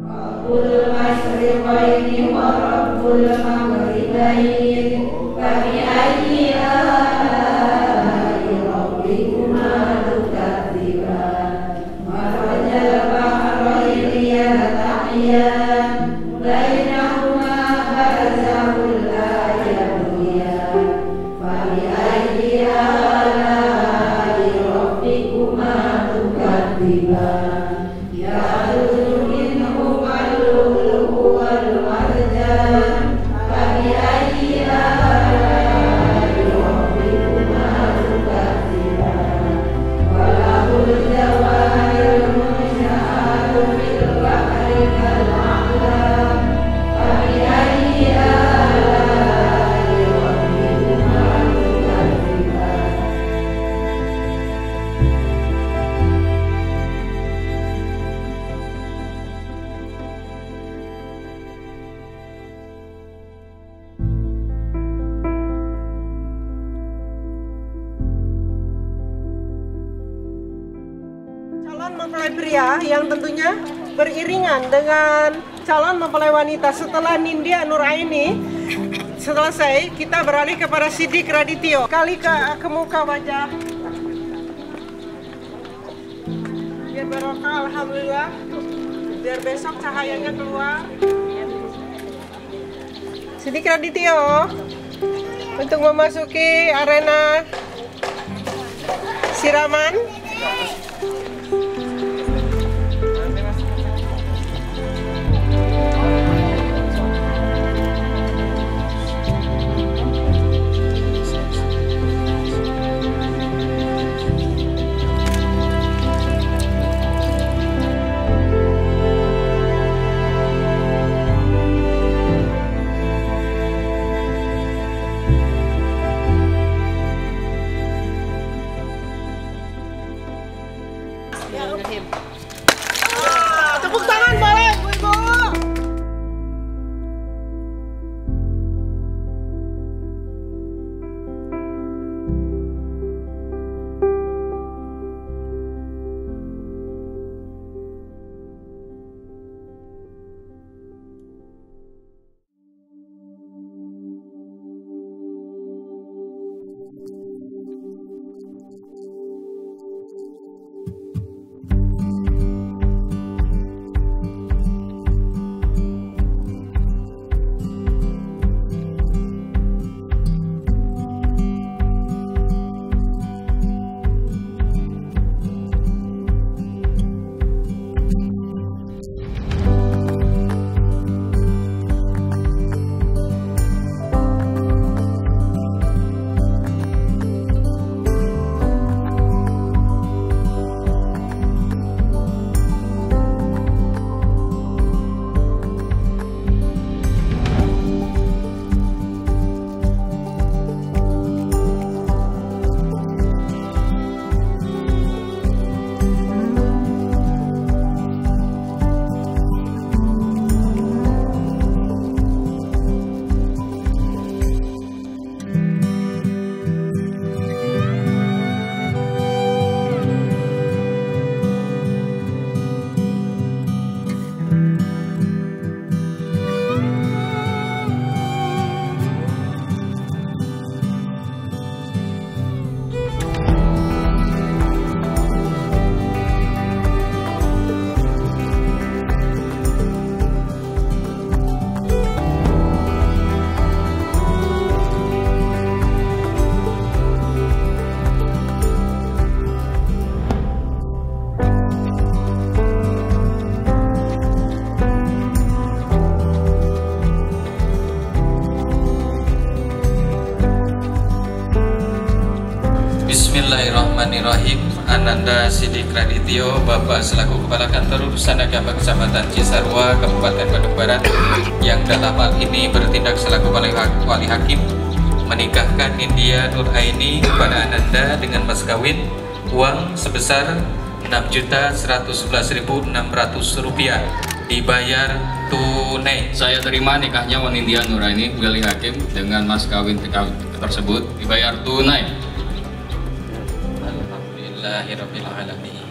Rabbul Masyriqaini wa Rabbul Maghribain Fabi pria yang tentunya beriringan dengan calon mempelai wanita. Setelah Nindya Nuraini selesai kita beralih kepada Sidik Radityo. Kali ke, ke muka wajah. Biar barokah Alhamdulillah. Biar besok cahayanya keluar. Sidik Radityo untuk memasuki arena siraman game. Bismillahirrahmanirrahim. Ananda Sidik Radityo Bapak selaku Kepala Kantor Urusan Agama Kecamatan Cisarua Kabupaten Bandung Barat Yang dalam hal ini bertindak selaku wali, wali hakim Menikahkan India Nur Aini kepada Ananda dengan mas kawin Uang sebesar Rp6.111.600 Dibayar tunai. Saya terima nikahnya Wanindia Nuraini Wali Hakim dengan mas kawin tersebut. Dibayar tunai alhamdulillahirabbil alamin.